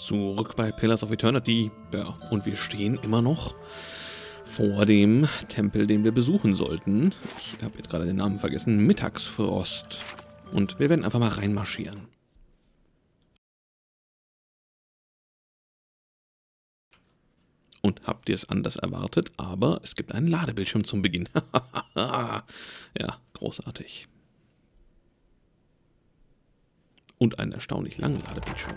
Zurück bei Pillars of Eternity. Ja, und wir stehen immer noch vor dem Tempel, den wir besuchen sollten. Ich habe jetzt gerade den Namen vergessen. Mittagsfrost. Und wir werden einfach mal reinmarschieren. Und habt ihr es anders erwartet, aber es gibt einen Ladebildschirm zum Beginn. ja, großartig. Und einen erstaunlich langen Ladebildschirm.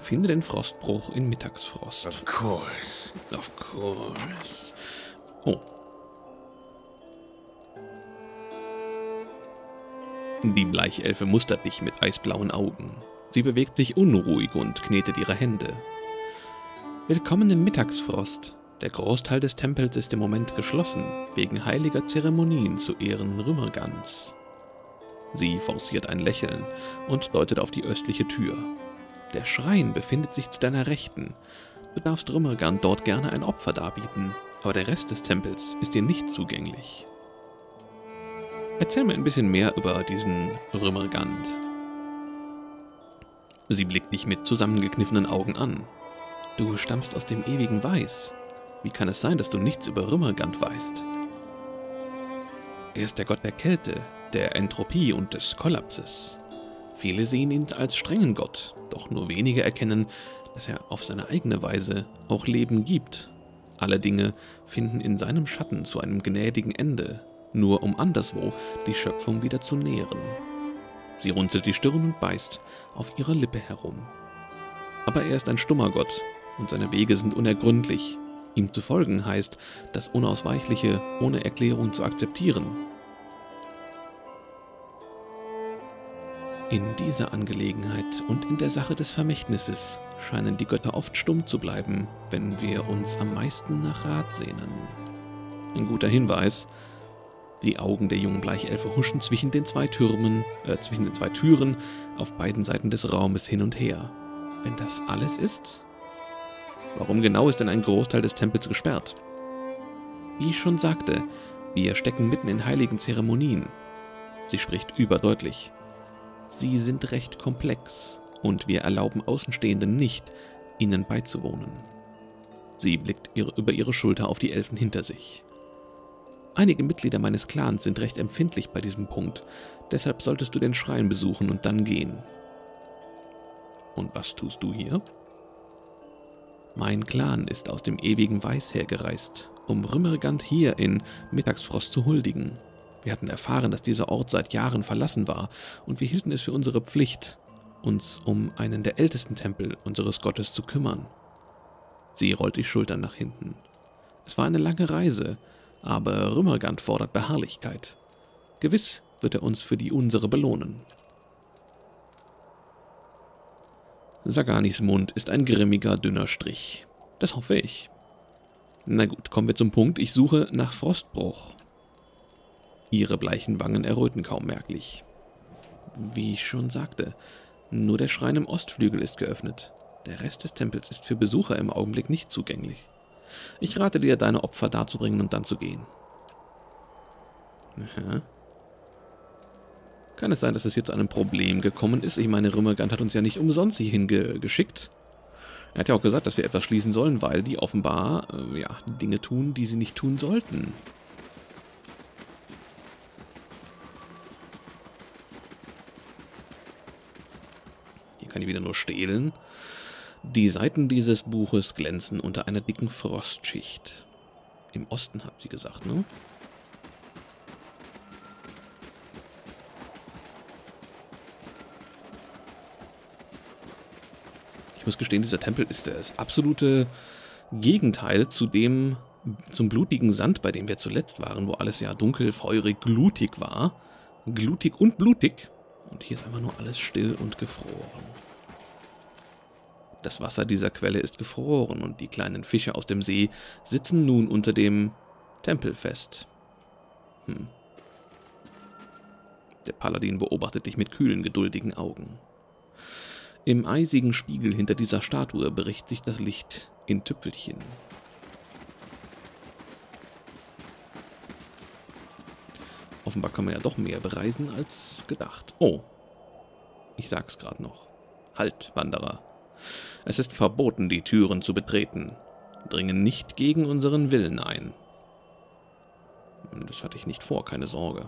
Finde den Frostbruch in Mittagsfrost. Of course. Of course. Oh. Die Bleichelfe mustert dich mit eisblauen Augen. Sie bewegt sich unruhig und knetet ihre Hände. Willkommen im Mittagsfrost. Der Großteil des Tempels ist im Moment geschlossen, wegen heiliger Zeremonien zu Ehren Rümmergans. Sie forciert ein Lächeln und deutet auf die östliche Tür. Der Schrein befindet sich zu deiner Rechten. Du darfst Rümmergant dort gerne ein Opfer darbieten, aber der Rest des Tempels ist dir nicht zugänglich. Erzähl mir ein bisschen mehr über diesen Rümmergant. Sie blickt dich mit zusammengekniffenen Augen an. Du stammst aus dem ewigen Weiß. Wie kann es sein, dass du nichts über Rümmergant weißt? Er ist der Gott der Kälte, der Entropie und des Kollapses. Viele sehen ihn als strengen Gott, doch nur wenige erkennen, dass er auf seine eigene Weise auch Leben gibt. Alle Dinge finden in seinem Schatten zu einem gnädigen Ende, nur um anderswo die Schöpfung wieder zu nähren. Sie runzelt die Stirn und beißt auf ihrer Lippe herum. Aber er ist ein stummer Gott und seine Wege sind unergründlich. Ihm zu folgen heißt, das Unausweichliche ohne Erklärung zu akzeptieren In dieser Angelegenheit und in der Sache des Vermächtnisses scheinen die Götter oft stumm zu bleiben, wenn wir uns am meisten nach Rat sehnen. Ein guter Hinweis. Die Augen der jungen Bleichelfe huschen zwischen den zwei Türmen, äh, zwischen den zwei Türen auf beiden Seiten des Raumes hin und her. Wenn das alles ist? Warum genau ist denn ein Großteil des Tempels gesperrt? Wie ich schon sagte, wir stecken mitten in heiligen Zeremonien. Sie spricht überdeutlich. Sie sind recht komplex und wir erlauben Außenstehenden nicht, ihnen beizuwohnen. Sie blickt über ihre Schulter auf die Elfen hinter sich. Einige Mitglieder meines Clans sind recht empfindlich bei diesem Punkt, deshalb solltest du den Schrein besuchen und dann gehen. Und was tust du hier? Mein Clan ist aus dem ewigen Weiß hergereist, um Rümmergant hier in Mittagsfrost zu huldigen. Wir hatten erfahren, dass dieser Ort seit Jahren verlassen war, und wir hielten es für unsere Pflicht, uns um einen der ältesten Tempel unseres Gottes zu kümmern. Sie rollt die Schultern nach hinten. Es war eine lange Reise, aber Rümmergant fordert Beharrlichkeit. Gewiss wird er uns für die unsere belohnen. Saganis Mund ist ein grimmiger, dünner Strich. Das hoffe ich. Na gut, kommen wir zum Punkt. Ich suche nach Frostbruch. Ihre bleichen Wangen erröten kaum merklich. Wie ich schon sagte, nur der Schrein im Ostflügel ist geöffnet. Der Rest des Tempels ist für Besucher im Augenblick nicht zugänglich. Ich rate dir, deine Opfer darzubringen und dann zu gehen. Aha. Kann es sein, dass es hier zu einem Problem gekommen ist? Ich meine, Rümmergant hat uns ja nicht umsonst hier hingeschickt. Er hat ja auch gesagt, dass wir etwas schließen sollen, weil die offenbar äh, ja, Dinge tun, die sie nicht tun sollten. Kann ich wieder nur stehlen. Die Seiten dieses Buches glänzen unter einer dicken Frostschicht. Im Osten hat sie gesagt, ne? Ich muss gestehen, dieser Tempel ist das absolute Gegenteil zu dem, zum blutigen Sand, bei dem wir zuletzt waren, wo alles ja dunkel, feurig, glutig war. Glutig und blutig. Und hier ist einfach nur alles still und gefroren. Das Wasser dieser Quelle ist gefroren und die kleinen Fische aus dem See sitzen nun unter dem Tempel fest. Hm. Der Paladin beobachtet dich mit kühlen, geduldigen Augen. Im eisigen Spiegel hinter dieser Statue bricht sich das Licht in Tüpfelchen. Offenbar kann man ja doch mehr bereisen als gedacht. Oh, ich sag's gerade noch. Halt, Wanderer. Es ist verboten, die Türen zu betreten. Dringen nicht gegen unseren Willen ein. Das hatte ich nicht vor, keine Sorge.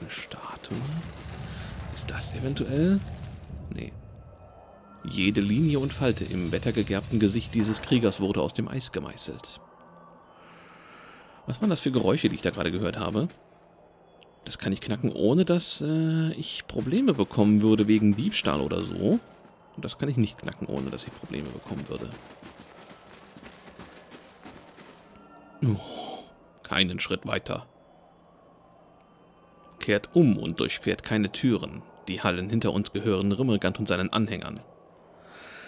Eine Statue? Ist das eventuell? Nee. Jede Linie und Falte im wettergegerbten Gesicht dieses Kriegers wurde aus dem Eis gemeißelt. Was waren das für Geräusche, die ich da gerade gehört habe? Das kann ich knacken, ohne dass äh, ich Probleme bekommen würde wegen Diebstahl oder so. Und das kann ich nicht knacken, ohne dass ich Probleme bekommen würde. Oh, keinen Schritt weiter. Kehrt um und durchquert keine Türen. Die Hallen hinter uns gehören Rimmergant und seinen Anhängern.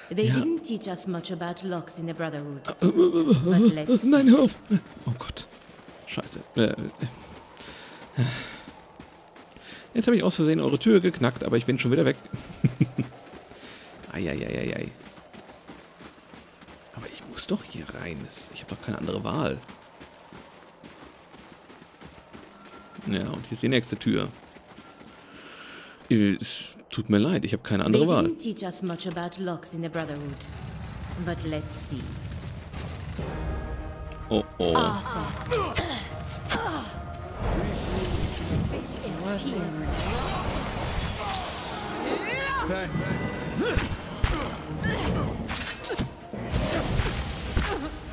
They Ja. didn't teach us much about locks in the Brotherhood. Äh, äh, äh, But let's Nein, hör auf. Oh Gott. Scheiße. Äh, äh. Jetzt habe ich aus Versehen eure Tür geknackt, aber ich bin schon wieder weg. Eieieiei. Aber ich muss doch hier rein. Ich habe doch keine andere Wahl. Ja, und hier ist die nächste Tür. Es tut mir leid, ich habe keine andere Wahl. didn't teach us Here.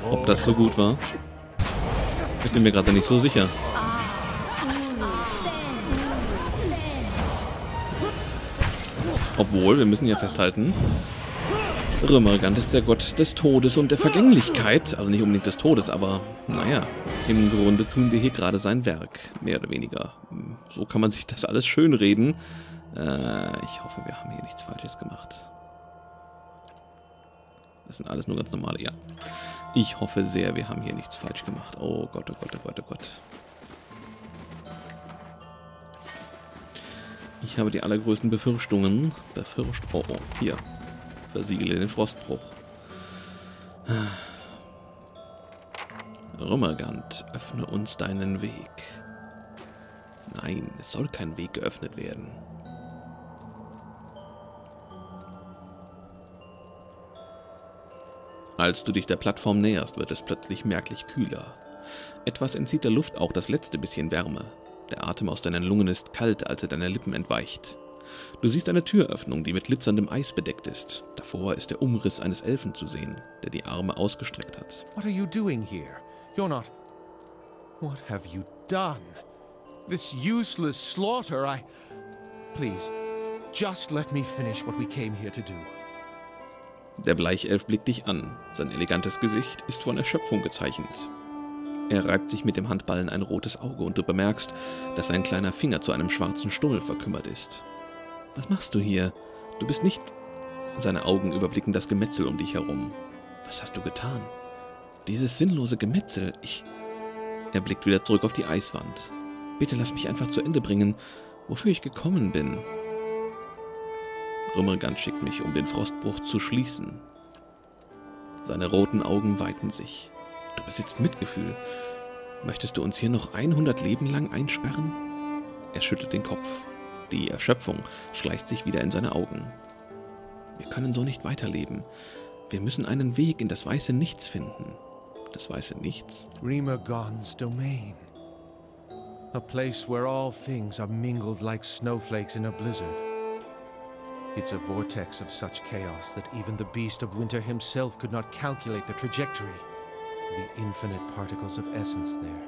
Ob das so gut war? Ich bin mir gerade nicht so sicher. Obwohl, wir müssen ja festhalten, Römergant ist der Gott des Todes und der Vergänglichkeit. Also nicht unbedingt des Todes, aber naja, im Grunde tun wir hier gerade sein Werk, mehr oder weniger. So kann man sich das alles schönreden. Äh, ich hoffe, wir haben hier nichts Falsches gemacht. Das sind alles nur ganz normale, ja. Ich hoffe sehr, wir haben hier nichts falsch gemacht. Oh Gott, oh Gott, oh Gott, oh Gott. Ich habe die allergrößten Befürchtungen. Befürcht. Oh, oh, hier. Versiegle den Frostbruch. Rümmergant, öffne uns deinen Weg. Nein, es soll kein Weg geöffnet werden. Als du dich der Plattform näherst, wird es plötzlich merklich kühler. Etwas entzieht der Luft auch das letzte bisschen Wärme. Der Atem aus deinen Lungen ist kalt, als er deine Lippen entweicht. Du siehst eine Türöffnung, die mit glitzerndem Eis bedeckt ist. Davor ist der Umriss eines Elfen zu sehen, der die Arme ausgestreckt hat. What are you doing here? You're not. What have you done? This useless slaughter, I. Please, just let me finish what we came here to do. Der Bleichelf blickt dich an. Sein elegantes Gesicht ist von Erschöpfung gezeichnet. Er reibt sich mit dem Handballen ein rotes Auge und du bemerkst, dass sein kleiner Finger zu einem schwarzen Stummel verkümmert ist. Was machst du hier? Du bist nicht. Seine Augen überblicken das Gemetzel um dich herum. Was hast du getan? Dieses sinnlose Gemetzel. Ich. Er blickt wieder zurück auf die Eiswand. Bitte lass mich einfach zu Ende bringen, wofür ich gekommen bin. Rümmergant schickt mich, um den Frostbruch zu schließen. Seine roten Augen weiten sich. Du besitzt Mitgefühl. Möchtest du uns hier noch 100 Leben lang einsperren? Er schüttelt den Kopf. Die Erschöpfung schleicht sich wieder in seine Augen. Wir können so nicht weiterleben. Wir müssen einen Weg in das weiße Nichts finden. Das weiße Nichts? Remergon's domain. A place where all things are mingled like snowflakes in a blizzard. It's a vortex of such chaos that even the beast of winter himself could not calculate the trajectory the infinite particles of essence there.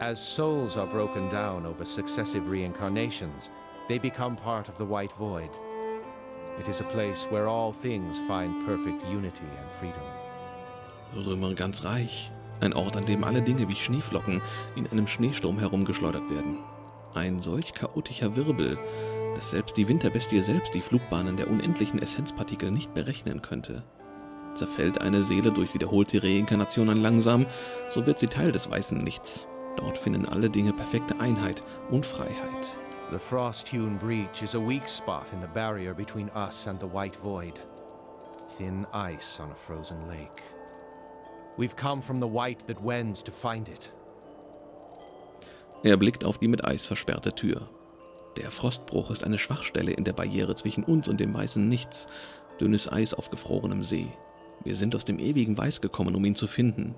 As souls are broken down over successive reincarnations, they become part of the White Void. It is a place where all things find perfect unity and freedom. Römer ganz reich. Ein Ort, an dem alle Dinge wie Schneeflocken in einem Schneesturm herumgeschleudert werden. Ein solch chaotischer Wirbel, dass selbst die Winterbestie selbst die Flugbahnen der unendlichen Essenzpartikel nicht berechnen könnte. Zerfällt eine Seele durch wiederholte Reinkarnationen langsam, so wird sie Teil des weißen Nichts. Dort finden alle Dinge perfekte Einheit und Freiheit. The frost-hewn breach is a weak spot in the barrier between us and the White Void. Thin ice on a frozen lake. We've come from the White that wends to find it. Er blickt auf die mit Eis versperrte Tür. Der Frostbruch ist eine Schwachstelle in der Barriere zwischen uns und dem weißen Nichts, dünnes Eis auf gefrorenem See. Wir sind aus dem ewigen Weiß gekommen, um ihn zu finden.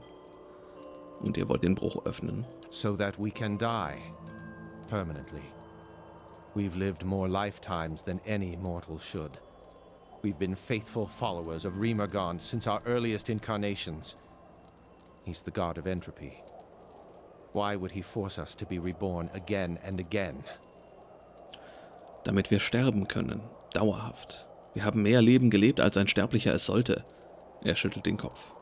Und ihr wollt den Bruch öffnen. So that we can die. Permanently. We've lived more lifetimes than any mortal should. We've been faithful followers of Rimergond since our earliest incarnations. He's the god of entropy. Why would he force us to be reborn again and again? Damit wir sterben können. Dauerhaft. Wir haben mehr Leben gelebt, als ein Sterblicher es sollte. Er schüttelt den Kopf.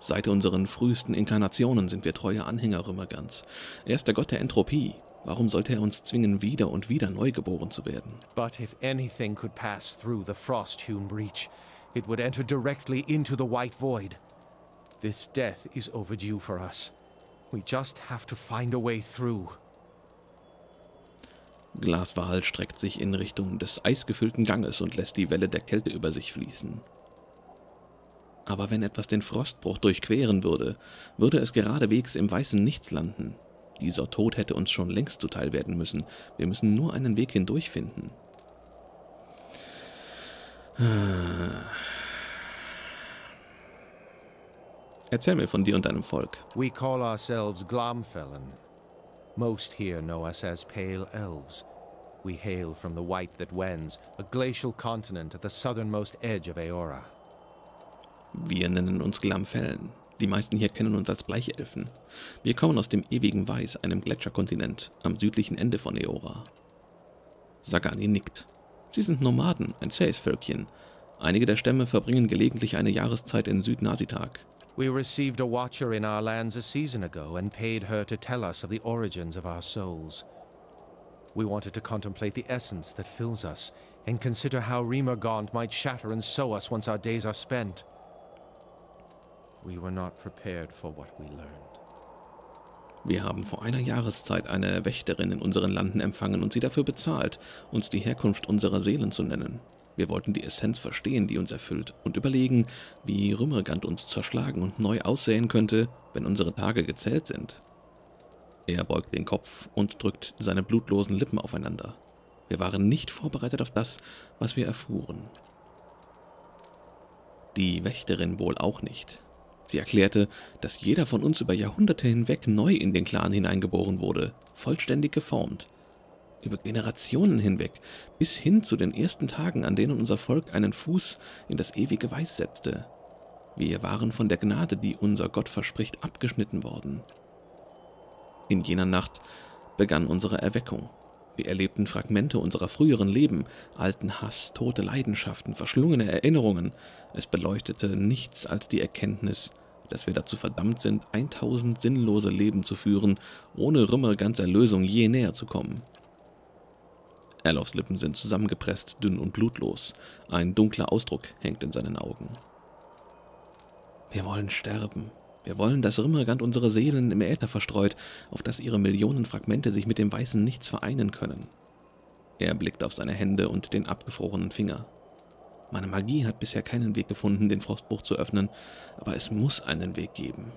Seit unseren frühesten Inkarnationen sind wir treue Anhänger Römergans. Er ist der Gott der Entropie. Warum sollte er uns zwingen, wieder und wieder neu geboren zu werden? But if anything could pass through the frost-hewn breach, it would enter directly into the White Void. This death is overdue for us. We just have to find a way through. Glaswal streckt sich in Richtung des eisgefüllten Ganges und lässt die Welle der Kälte über sich fließen. Aber wenn etwas den Frostbruch durchqueren würde, würde es geradewegs im weißen Nichts landen. Dieser Tod hätte uns schon längst zuteil werden müssen. Wir müssen nur einen Weg hindurch finden. Erzähl mir von dir und deinem Volk. We call ourselves Glomfellen. Most here know us as Pale Elves. We hail from the White that wends, a glacial continent at the southernmost edge of Aora. Wir nennen uns Glamfellen. Die meisten hier kennen uns als Bleichelfen. Wir kommen aus dem ewigen Weiß, einem Gletscherkontinent, am südlichen Ende von Eora. Sagani nickt. Sie sind Nomaden, ein zähes Völkchen. Einige der Stämme verbringen gelegentlich eine Jahreszeit in Südnasitag. We received a watcher in our lands a season ago and paid her to tell us of the origins of our souls. We wanted to contemplate the essence that fills us and consider how Remergond might shatter and sow us once our days are spent. We were not prepared for what we learned. Wir haben vor einer Jahreszeit eine Wächterin in unseren Landen empfangen und sie dafür bezahlt, uns die Herkunft unserer Seelen zu nennen. Wir wollten die Essenz verstehen, die uns erfüllt, und überlegen, wie Rümmergand uns zerschlagen und neu aussehen könnte, wenn unsere Tage gezählt sind. Er beugt den Kopf und drückt seine blutlosen Lippen aufeinander. Wir waren nicht vorbereitet auf das, was wir erfuhren. Die Wächterin wohl auch nicht. Sie erklärte, dass jeder von uns über Jahrhunderte hinweg neu in den Clan hineingeboren wurde, vollständig geformt. Über Generationen hinweg, bis hin zu den ersten Tagen, an denen unser Volk einen Fuß in das ewige Weiß setzte. Wir waren von der Gnade, die unser Gott verspricht, abgeschnitten worden. In jener Nacht begann unsere Erweckung. Wir erlebten Fragmente unserer früheren Leben, alten Hass, tote Leidenschaften, verschlungene Erinnerungen. Es beleuchtete nichts als die Erkenntnis, dass wir dazu verdammt sind, 1000 sinnlose Leben zu führen, ohne Rümmergans Erlösung je näher zu kommen. Erlofs Lippen sind zusammengepresst, dünn und blutlos. Ein dunkler Ausdruck hängt in seinen Augen. Wir wollen sterben, wir wollen, dass Rimmergand unsere Seelen im Äther verstreut, auf dass ihre Millionen Fragmente sich mit dem weißen Nichts vereinen können. Er blickt auf seine Hände und den abgefrorenen Finger. Meine Magie hat bisher keinen Weg gefunden, den Frostbruch zu öffnen, aber es muss einen Weg geben.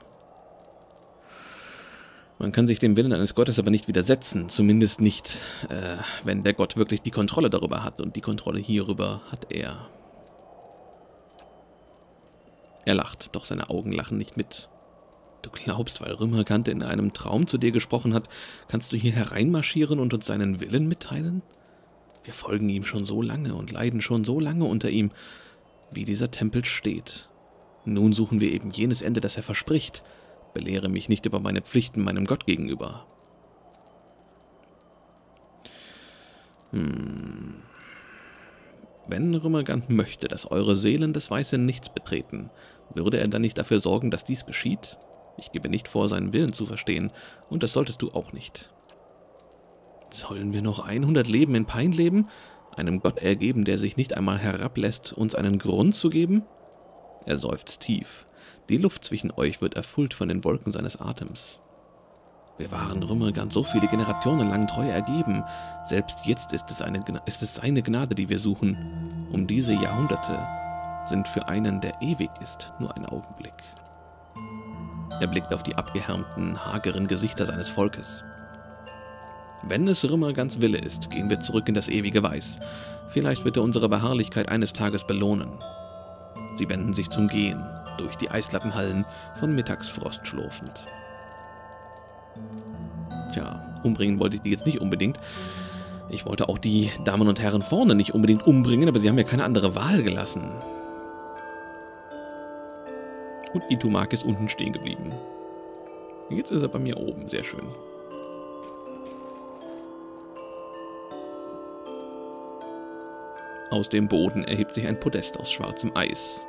Man kann sich dem Willen eines Gottes aber nicht widersetzen, zumindest nicht, äh, wenn der Gott wirklich die Kontrolle darüber hat, und die Kontrolle hierüber hat er. Er lacht, doch seine Augen lachen nicht mit. Du glaubst, weil Rümmerkante in einem Traum zu dir gesprochen hat, kannst du hier hereinmarschieren und uns seinen Willen mitteilen? Wir folgen ihm schon so lange und leiden schon so lange unter ihm, wie dieser Tempel steht. Nun suchen wir eben jenes Ende, das er verspricht. Belehre mich nicht über meine Pflichten meinem Gott gegenüber. Hm. Wenn Rümmergant möchte, dass eure Seelen das weiße Nichts betreten, würde er dann nicht dafür sorgen, dass dies geschieht? Ich gebe nicht vor, seinen Willen zu verstehen, und das solltest du auch nicht. Sollen wir noch 100 Leben in Pein leben? Einem Gott ergeben, der sich nicht einmal herablässt, uns einen Grund zu geben? Er seufzt tief. Die Luft zwischen euch wird erfüllt von den Wolken seines Atems. Wir waren Rümmergand so viele Generationen lang treu ergeben. Selbst jetzt ist es, eine, ist es seine Gnade, die wir suchen. Um diese Jahrhunderte sind für einen, der ewig ist, nur ein Augenblick. Er blickt auf die abgehärmten, hageren Gesichter seines Volkes. Wenn es Rimmergans Wille ist, gehen wir zurück in das ewige Weiß. Vielleicht wird er unsere Beharrlichkeit eines Tages belohnen. Sie wenden sich zum Gehen, durch die Eislattenhallen, von Mittagsfrost schlurfend. Tja, umbringen wollte ich die jetzt nicht unbedingt. Ich wollte auch die Damen und Herren vorne nicht unbedingt umbringen, aber sie haben mir keine andere Wahl gelassen. Und Itumak ist unten stehen geblieben. Jetzt ist er bei mir oben, sehr schön. Aus dem Boden erhebt sich ein Podest aus schwarzem Eis.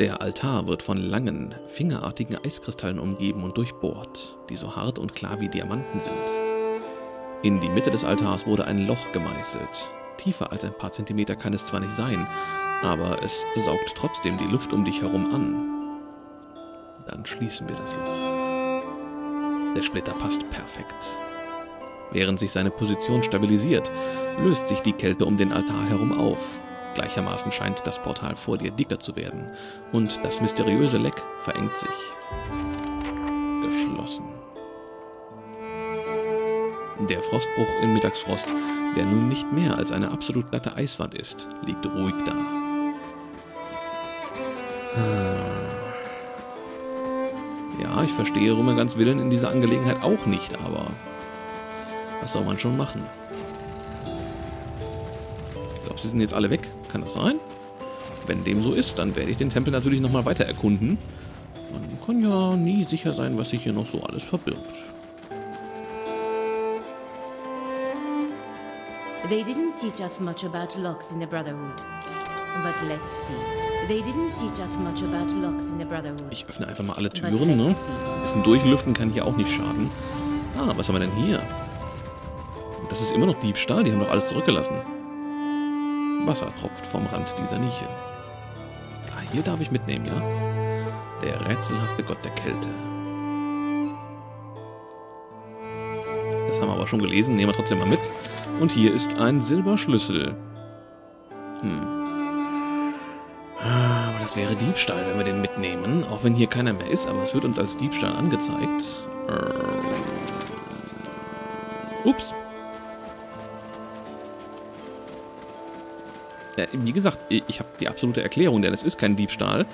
Der Altar wird von langen, fingerartigen Eiskristallen umgeben und durchbohrt, die so hart und klar wie Diamanten sind. In die Mitte des Altars wurde ein Loch gemeißelt. Tiefer als ein paar Zentimeter kann es zwar nicht sein, aber es saugt trotzdem die Luft um dich herum an. Dann schließen wir das Loch. Der Splitter passt perfekt. Während sich seine Position stabilisiert, löst sich die Kälte um den Altar herum auf. Gleichermaßen scheint das Portal vor dir dicker zu werden und das mysteriöse Leck verengt sich. Geschlossen. Der Frostbruch in Mittagsfrost, der nun nicht mehr als eine absolut glatte Eiswand ist, liegt ruhig da. Ja, ich verstehe Römergans Willen in dieser Angelegenheit auch nicht, aber was soll man schon machen? Ich glaube, sie sind jetzt alle weg. Kann das sein? Wenn dem so ist, dann werde ich den Tempel natürlich nochmal weiter erkunden. Man kann ja nie sicher sein, was sich hier noch so alles verbirgt. They didn't teach us much about locks in the Brotherhood. But let's see. They didn't teach us much about locks in the Brotherhood. Ich öffne einfach mal alle Türen, ne? Ein bisschen durchlüften kann hier auch nicht schaden. Ah, was haben wir denn hier? Das ist immer noch Diebstahl, die haben doch alles zurückgelassen. Wasser tropft vom Rand dieser Nische. Ah, hier darf ich mitnehmen, ja? Der rätselhafte Gott der Kälte. Das haben wir aber schon gelesen, nehmen wir trotzdem mal mit. Und hier ist ein Silberschlüssel. Hm. Ah, Aber das wäre Diebstahl, wenn wir den mitnehmen. Auch wenn hier keiner mehr ist, aber es wird uns als Diebstahl angezeigt. Äh, Ups. Ja, wie gesagt, ich habe die absolute Erklärung, denn es ist kein Diebstahl.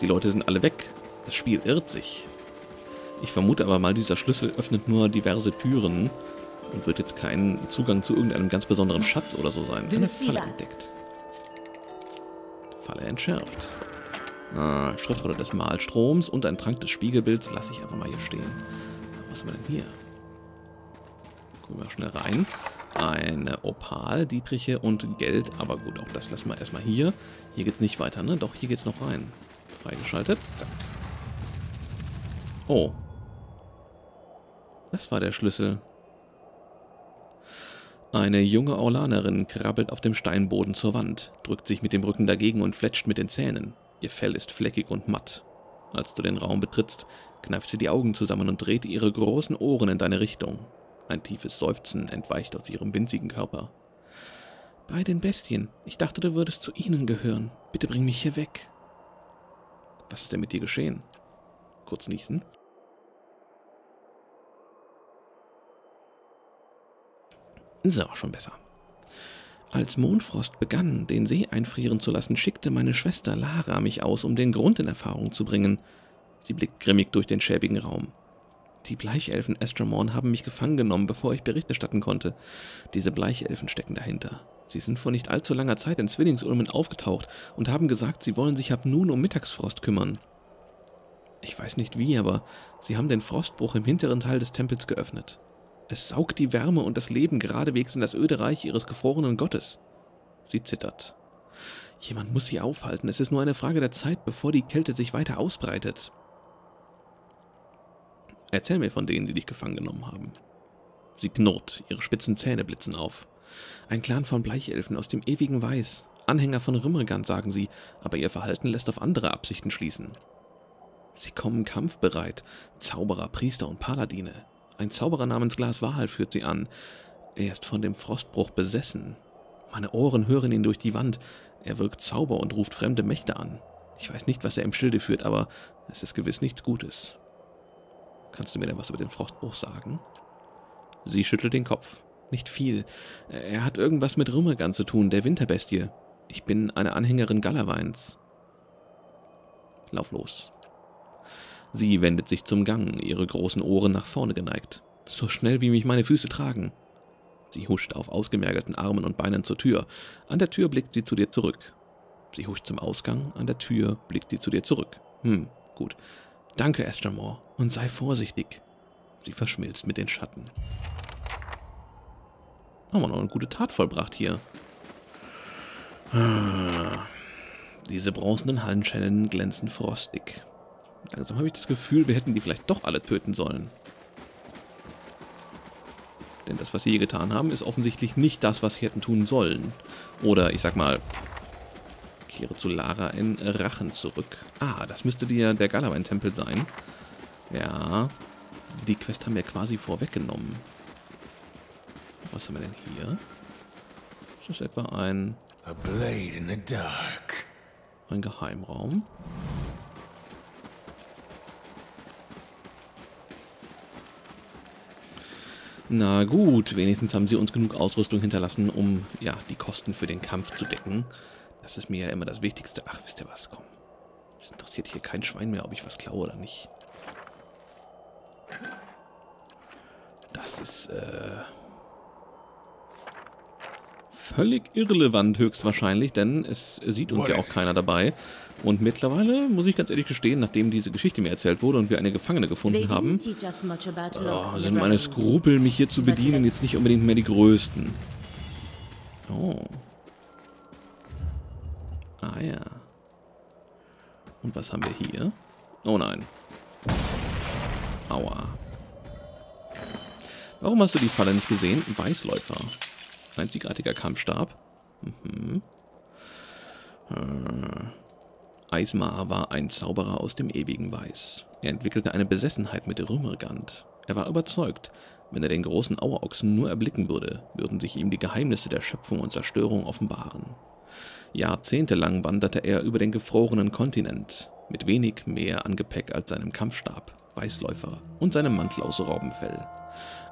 Die Leute sind alle weg. Das Spiel irrt sich. Ich vermute aber mal, dieser Schlüssel öffnet nur diverse Türen und wird jetzt keinen Zugang zu irgendeinem ganz besonderen Schatz oder so sein. Eine Falle entdeckt. Falle entschärft. Ah, Schriftrolle des Malstroms und ein Trank des Spiegelbilds lasse ich einfach mal hier stehen. Was haben wir denn hier? Gucken wir schnell rein. Eine Opal, Dietriche und Geld. Aber gut, auch das lassen wir erstmal hier. Hier geht es nicht weiter, ne? Doch, hier geht es noch rein. Freigeschaltet. Zack. Oh. Das war der Schlüssel. Eine junge Orlanerin krabbelt auf dem Steinboden zur Wand, drückt sich mit dem Rücken dagegen und fletscht mit den Zähnen. Ihr Fell ist fleckig und matt. Als du den Raum betrittst, kneift sie die Augen zusammen und dreht ihre großen Ohren in deine Richtung. Ein tiefes Seufzen entweicht aus ihrem winzigen Körper. Bei den Bestien. Ich dachte, du würdest zu ihnen gehören. Bitte bring mich hier weg. Was ist denn mit dir geschehen? Kurz niesen. So, schon besser. Als Mondfrost begann, den See einfrieren zu lassen, schickte meine Schwester Lara mich aus, um den Grund in Erfahrung zu bringen. Sie blickt grimmig durch den schäbigen Raum. Die Bleichelfen Estramorn haben mich gefangen genommen, bevor ich Bericht erstatten konnte. Diese Bleichelfen stecken dahinter. Sie sind vor nicht allzu langer Zeit in Zwillingsulmen aufgetaucht und haben gesagt, sie wollen sich ab nun um Mittagsfrost kümmern. Ich weiß nicht wie, aber sie haben den Frostbruch im hinteren Teil des Tempels geöffnet. Es saugt die Wärme und das Leben geradewegs in das öde Reich ihres gefrorenen Gottes. Sie zittert. Jemand muss sie aufhalten. Es ist nur eine Frage der Zeit, bevor die Kälte sich weiter ausbreitet. Erzähl mir von denen, die dich gefangen genommen haben. Sie knurrt, ihre spitzen Zähne blitzen auf. Ein Clan von Bleichelfen aus dem ewigen Weiß. Anhänger von Rimmergand, sagen sie, aber ihr Verhalten lässt auf andere Absichten schließen. Sie kommen kampfbereit, Zauberer, Priester und Paladine. Ein Zauberer namens Glas Wahl führt sie an. Er ist von dem Frostbruch besessen. Meine Ohren hören ihn durch die Wand. Er wirkt Zauber und ruft fremde Mächte an. Ich weiß nicht, was er im Schilde führt, aber es ist gewiss nichts Gutes. Kannst du mir denn was über den Frostbruch sagen? Sie schüttelt den Kopf. Nicht viel. Er hat irgendwas mit Rümmergan zu tun, der Winterbestie. Ich bin eine Anhängerin Galaweins. Lauf los. Sie wendet sich zum Gang, ihre großen Ohren nach vorne geneigt. So schnell, wie mich meine Füße tragen. Sie huscht auf ausgemergelten Armen und Beinen zur Tür. An der Tür blickt sie zu dir zurück. Sie huscht zum Ausgang, an der Tür blickt sie zu dir zurück. Hm, gut. Danke, Estramore, und sei vorsichtig. Sie verschmilzt mit den Schatten. Haben wir noch eine gute Tat vollbracht hier. Ah, diese bronzenen Hallenschellen glänzen frostig. Langsam habe ich das Gefühl, wir hätten die vielleicht doch alle töten sollen. Denn das, was sie hier getan haben, ist offensichtlich nicht das, was sie hätten tun sollen. Oder, ich sag mal, kehre zu Lara in Rachen zurück. Ah, das müsste der, der Galawein-Tempel sein. Ja, die Quest haben wir quasi vorweggenommen. Was haben wir denn hier? Ist das etwa ein... Ein Geheimraum? Na gut, wenigstens haben sie uns genug Ausrüstung hinterlassen, um ja die Kosten für den Kampf zu decken. Das ist mir ja immer das Wichtigste. Ach, wisst ihr was? Komm. Es interessiert hier kein Schwein mehr, ob ich was klaue oder nicht. Das ist, äh... Völlig irrelevant höchstwahrscheinlich, denn es sieht uns ja auch keiner dabei. Und mittlerweile, muss ich ganz ehrlich gestehen, nachdem diese Geschichte mir erzählt wurde und wir eine Gefangene gefunden haben, oh, sind meine Skrupel, mich hier zu bedienen, jetzt nicht unbedingt mehr die größten. Oh. Ah. Und was haben wir hier? Oh nein. Aua. Warum hast du die Falle nicht gesehen? Weißläufer. Einzigartiger Kampfstab. Mhm. Äh. Eismar war ein Zauberer aus dem ewigen Weiß. Er entwickelte eine Besessenheit mit Rümmergand. Er war überzeugt, wenn er den großen Auerochsen nur erblicken würde, würden sich ihm die Geheimnisse der Schöpfung und Zerstörung offenbaren. Jahrzehntelang wanderte er über den gefrorenen Kontinent, mit wenig mehr an Gepäck als seinem Kampfstab, Weißläufer und seinem Mantel aus Robbenfell.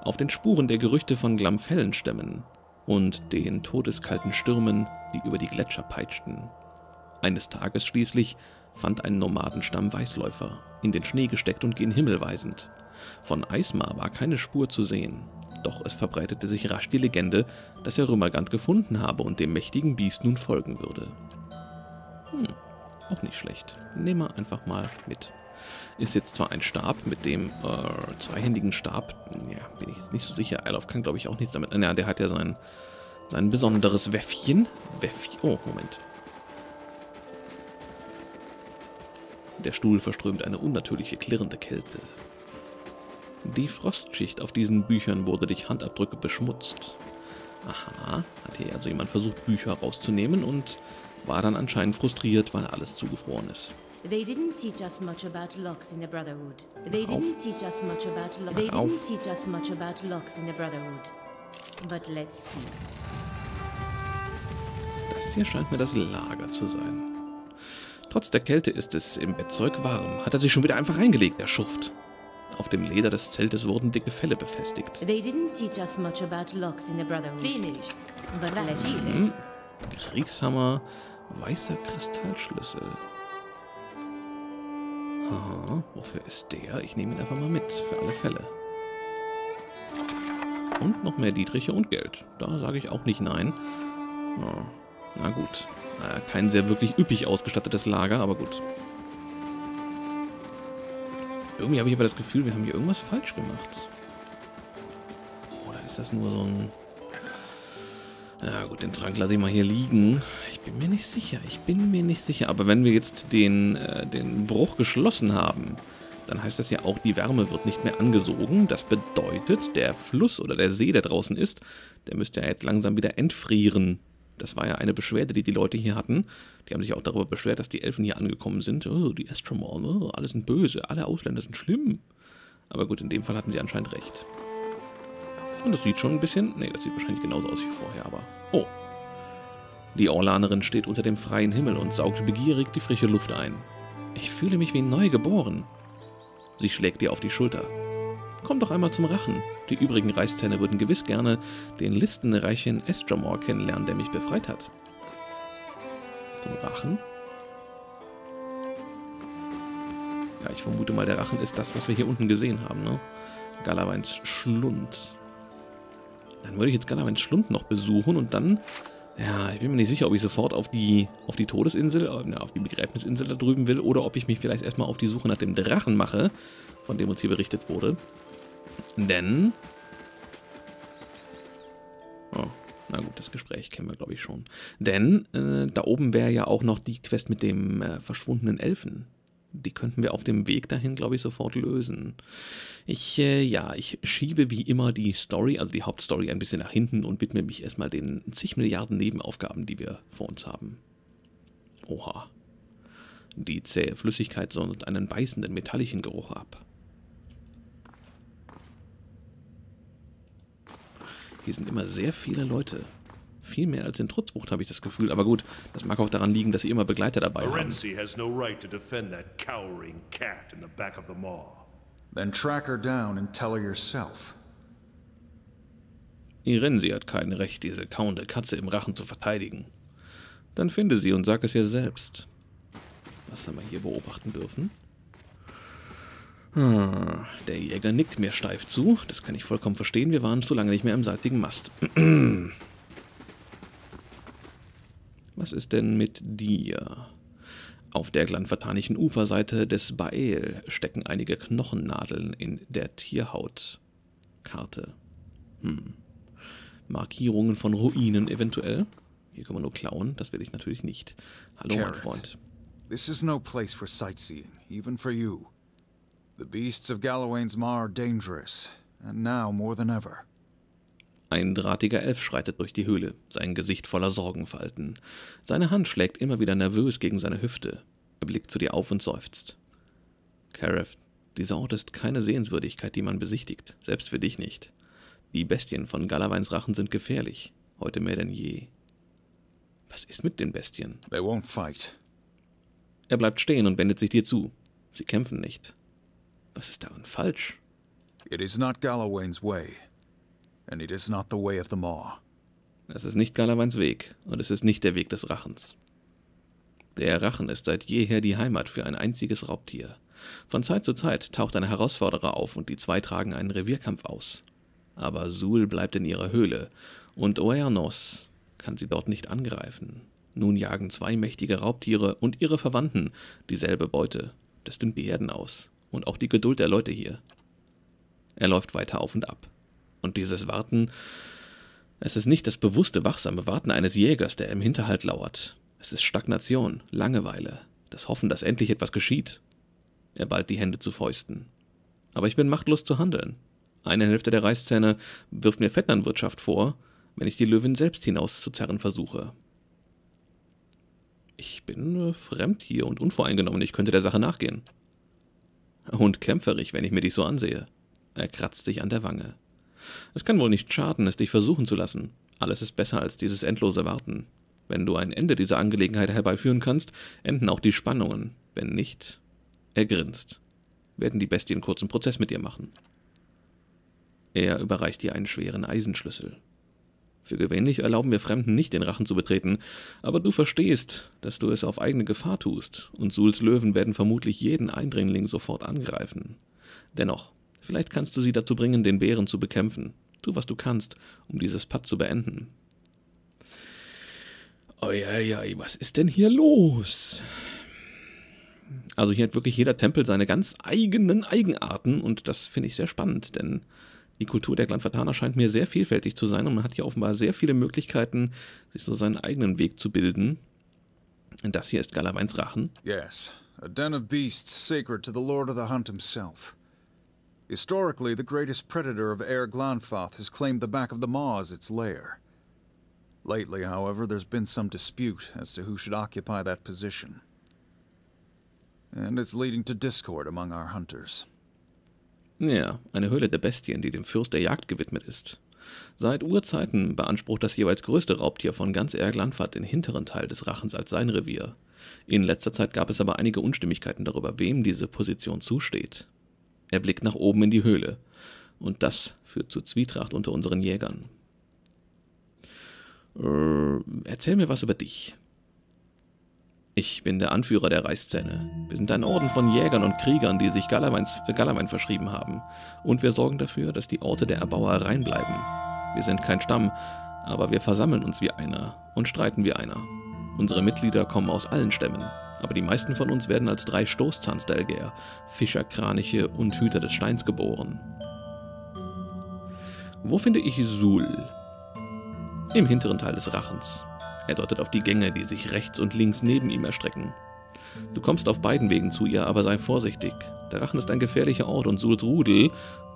Auf den Spuren der Gerüchte von Glamfellenstämmen und den todeskalten Stürmen, die über die Gletscher peitschten, eines Tages schließlich fand ein Nomadenstamm Weißläufer, in den Schnee gesteckt und gen Himmel weisend. Von Eismar war keine Spur zu sehen, doch es verbreitete sich rasch die Legende, dass er Rümmergand gefunden habe und dem mächtigen Biest nun folgen würde. Hm, auch nicht schlecht. Nehmen wir einfach mal mit. Ist jetzt zwar ein Stab mit dem äh, zweihändigen Stab, ja, bin ich jetzt nicht so sicher. Eilauf kann, glaube ich, auch nichts damit. Ja, der hat ja sein, sein besonderes Wäffchen. Wäffchen. Oh, Moment. Der Stuhl verströmt eine unnatürliche klirrende Kälte. Die Frostschicht auf diesen Büchern wurde durch Handabdrücke beschmutzt. Aha, hat hier also jemand versucht, Bücher rauszunehmen und war dann anscheinend frustriert, weil alles zugefroren ist. They didn't teach us much about locks in the Brotherhood. They didn't teach us much about locks. They didn't teach us much about locks in the Brotherhood. But let's see. Das hier scheint mir das Lager zu sein. Trotz der Kälte ist es im Bettzeug warm. Hat er sich schon wieder einfach reingelegt, der Schuft. Auf dem Leder des Zeltes wurden dicke Felle befestigt. They didn't teach us much about locks in the Brotherhood. Finished. But let's see. Hm. Kriegshammer, weißer Kristallschlüssel. Aha, wofür ist der? Ich nehme ihn einfach mal mit, für alle Fälle. Und noch mehr Dietriche und Geld. Da sage ich auch nicht nein. Oh, na gut. Kein sehr wirklich üppig ausgestattetes Lager, aber gut. Irgendwie habe ich aber das Gefühl, wir haben hier irgendwas falsch gemacht. Oder ist das nur so ein... Ja gut, den Trank lasse ich mal hier liegen. Ich bin mir nicht sicher, ich bin mir nicht sicher. Aber wenn wir jetzt den, äh, den Bruch geschlossen haben, dann heißt das ja auch, die Wärme wird nicht mehr angesogen. Das bedeutet, der Fluss oder der See, der draußen ist, der müsste ja jetzt langsam wieder entfrieren. Das war ja eine Beschwerde, die die Leute hier hatten. Die haben sich auch darüber beschwert, dass die Elfen hier angekommen sind. Oh, die Estromorn, oh, alle sind böse, alle Ausländer sind schlimm. Aber gut, in dem Fall hatten sie anscheinend recht. Und das sieht schon ein bisschen... Nee, das sieht wahrscheinlich genauso aus wie vorher, aber... Oh. Die Orlanerin steht unter dem freien Himmel und saugt begierig die frische Luft ein. Ich fühle mich wie neu geboren. Sie schlägt dir auf die Schulter. Komm doch einmal zum Rachen. Die übrigen Reißzähne würden gewiss gerne den listenreichen Estramor kennenlernen, der mich befreit hat. Zum Rachen? Ja, ich vermute mal, der Rachen ist das, was wir hier unten gesehen haben, ne? Galaweins Schlund. Dann würde ich jetzt Galaweins Schlund noch besuchen und dann... Ja, ich bin mir nicht sicher, ob ich sofort auf die, auf die Todesinsel, äh, auf die Begräbnisinsel da drüben will oder ob ich mich vielleicht erstmal auf die Suche nach dem Drachen mache, von dem uns hier berichtet wurde. Denn... Oh, na gut, das Gespräch kennen wir, glaube ich, schon. Denn äh, da oben wäre ja auch noch die Quest mit dem äh, verschwundenen Elfen. Die könnten wir auf dem Weg dahin, glaube ich, sofort lösen. Ich, äh, ja, ich schiebe wie immer die Story, also die Hauptstory, ein bisschen nach hinten und widme mich erstmal den zig Milliarden Nebenaufgaben, die wir vor uns haben. Oha. Die zähe Flüssigkeit sondert einen beißenden, metallischen Geruch ab. Hier sind immer sehr viele Leute. Viel mehr als in Trutzbucht habe ich das Gefühl. Aber gut, das mag auch daran liegen, dass sie immer Begleiter dabei haben. has no right to defend that cowering cat in the back of the maw. Then track her down and tell her yourself. Irensi hat kein Recht, diese kauende Katze im Rachen zu verteidigen. Dann finde sie und sag es ihr selbst. Was haben wir hier beobachten dürfen? Ah, der Jäger nickt mir steif zu. Das kann ich vollkommen verstehen. Wir waren zu lange nicht mehr im seitigen Mast. Was ist denn mit dir? Auf der glanfatanischen Uferseite des Bael stecken einige Knochennadeln in der Tierhautkarte. Hm. Markierungen von Ruinen eventuell? Hier kann man nur klauen, das will ich natürlich nicht. Hallo, Gareth, mein Freund. This is no place for sightseeing, even for you. The beasts of Galloway's Mar are dangerous, and now more than ever. Ein drahtiger Elf schreitet durch die Höhle, sein Gesicht voller Sorgenfalten. Seine Hand schlägt immer wieder nervös gegen seine Hüfte. Er blickt zu dir auf und seufzt. Kareth, dieser Ort ist keine Sehenswürdigkeit, die man besichtigt, selbst für dich nicht. Die Bestien von Galaweins Rachen sind gefährlich, heute mehr denn je. Was ist mit den Bestien? They won't fight. Er bleibt stehen und wendet sich dir zu. Sie kämpfen nicht. Was ist daran falsch? It is not Galawain's way and it is not the way of the Maw. Es ist nicht Galawains Weg und es ist nicht der Weg des Rachens. Der Rachen ist seit jeher die Heimat für ein einziges Raubtier. Von Zeit zu Zeit taucht ein Herausforderer auf und die zwei tragen einen Revierkampf aus. Aber Sul bleibt in ihrer Höhle und Oernos kann sie dort nicht angreifen. Nun jagen zwei mächtige Raubtiere und ihre Verwandten dieselbe Beute. Das dünnt die Herden aus und auch die Geduld der Leute hier. Er läuft weiter auf und ab. Und dieses Warten, es ist nicht das bewusste, wachsame Warten eines Jägers, der im Hinterhalt lauert. Es ist Stagnation, Langeweile, das Hoffen, dass endlich etwas geschieht. Er ballt die Hände zu Fäusten. Aber ich bin machtlos zu handeln. Eine Hälfte der Reißzähne wirft mir Vetternwirtschaft vor, wenn ich die Löwin selbst hinauszuzerren versuche. Ich bin fremd hier und unvoreingenommen, ich könnte der Sache nachgehen. Und kämpferig, wenn ich mir dich so ansehe. Er kratzt sich an der Wange. Es kann wohl nicht schaden, es dich versuchen zu lassen. Alles ist besser als dieses endlose Warten. Wenn du ein Ende dieser Angelegenheit herbeiführen kannst, enden auch die Spannungen. Wenn nicht, er grinst. Werden die Bestien kurzen Prozess mit dir machen. Er überreicht dir einen schweren Eisenschlüssel. Für gewöhnlich erlauben wir Fremden nicht, den Rachen zu betreten, aber du verstehst, dass du es auf eigene Gefahr tust, und Suls Löwen werden vermutlich jeden Eindringling sofort angreifen. Dennoch, Vielleicht kannst du sie dazu bringen, den Bären zu bekämpfen. Tu, was du kannst, um dieses Pad zu beenden. Eieiei, was ist denn hier los? Also hier hat wirklich jeder Tempel seine ganz eigenen Eigenarten und das finde ich sehr spannend, denn die Kultur der Glanfataner scheint mir sehr vielfältig zu sein und man hat hier offenbar sehr viele Möglichkeiten, sich so seinen eigenen Weg zu bilden. Und das hier ist Galaweins Rachen. Yes, a den of beasts sacred to the Lord of the Hunt himself. Historically, the greatest predator of Air Glanfath has claimed the back of the Maw as its lair. Lately, however, there's been some dispute as to who should occupy that position. And it's leading to discord among our hunters. Ja, eine Höhle der Bestien, die dem Fürst der Jagd gewidmet ist. Seit Urzeiten beansprucht das jeweils größte Raubtier von ganz Erglandfahrt den hinteren Teil des Rachens als sein Revier. In letzter Zeit gab es aber einige Unstimmigkeiten darüber, wem diese Position zusteht. Er blickt nach oben in die Höhle. Und das führt zu Zwietracht unter unseren Jägern. Äh, erzähl mir was über dich. Ich bin der Anführer der Reißzähne. Wir sind ein Orden von Jägern und Kriegern, die sich Galaweins, äh, Galawein verschrieben haben. Und wir sorgen dafür, dass die Orte der Erbauer rein bleiben. Wir sind kein Stamm, aber wir versammeln uns wie einer und streiten wie einer. Unsere Mitglieder kommen aus allen Stämmen, aber die meisten von uns werden als drei Stoßzahnstelger, Fischer, Kraniche und Hüter des Steins geboren. Wo finde ich Sul? Im hinteren Teil des Rachens. Er deutet auf die Gänge, die sich rechts und links neben ihm erstrecken. Du kommst auf beiden Wegen zu ihr, aber sei vorsichtig. Der Rachen ist ein gefährlicher Ort und Suls Rudel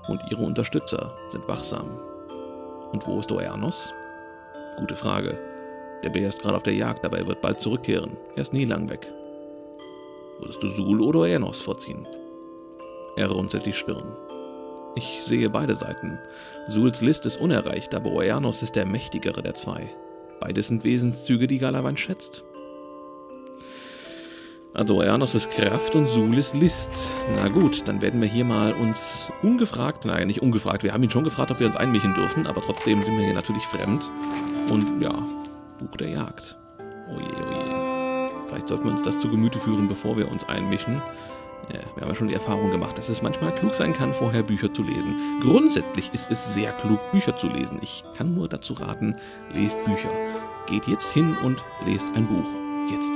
und ihre Unterstützer sind wachsam. Und wo ist Oernos? Gute Frage. Der Bär ist gerade auf der Jagd, aber er wird bald zurückkehren. Er ist nie lang weg. Würdest du Sul oder Oernos vorziehen? Er runzelt die Stirn. Ich sehe beide Seiten. Suls List ist unerreicht, aber Oernos ist der mächtigere der zwei. Beides sind Wesenszüge, die Galawan schätzt. Eanos ist Kraft und Sul ist List. Na gut, dann werden wir hier mal uns ungefragt, nein, nicht ungefragt, wir haben ihn schon gefragt, ob wir uns einmischen dürfen, aber trotzdem sind wir hier natürlich fremd. Und ja, Buch der Jagd. Oje, oje. Vielleicht sollten wir uns das zu Gemüte führen, bevor wir uns einmischen. Ja, wir haben ja schon die Erfahrung gemacht, dass es manchmal klug sein kann, vorher Bücher zu lesen. Grundsätzlich ist es sehr klug, Bücher zu lesen. Ich kann nur dazu raten, lest Bücher. Geht jetzt hin und lest ein Buch. Jetzt.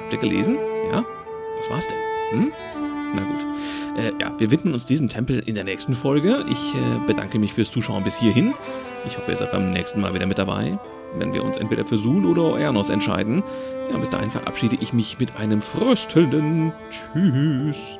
Habt ihr gelesen? Ja? Was war's denn? Hm? Na gut. Äh, ja, wir widmen uns diesem Tempel in der nächsten Folge. Ich äh, bedanke mich fürs Zuschauen bis hierhin. Ich hoffe, ihr seid beim nächsten Mal wieder mit dabei wenn wir uns entweder für Sul oder Ernos entscheiden. Ja, bis dahin verabschiede ich mich mit einem fröstelnden Tschüss.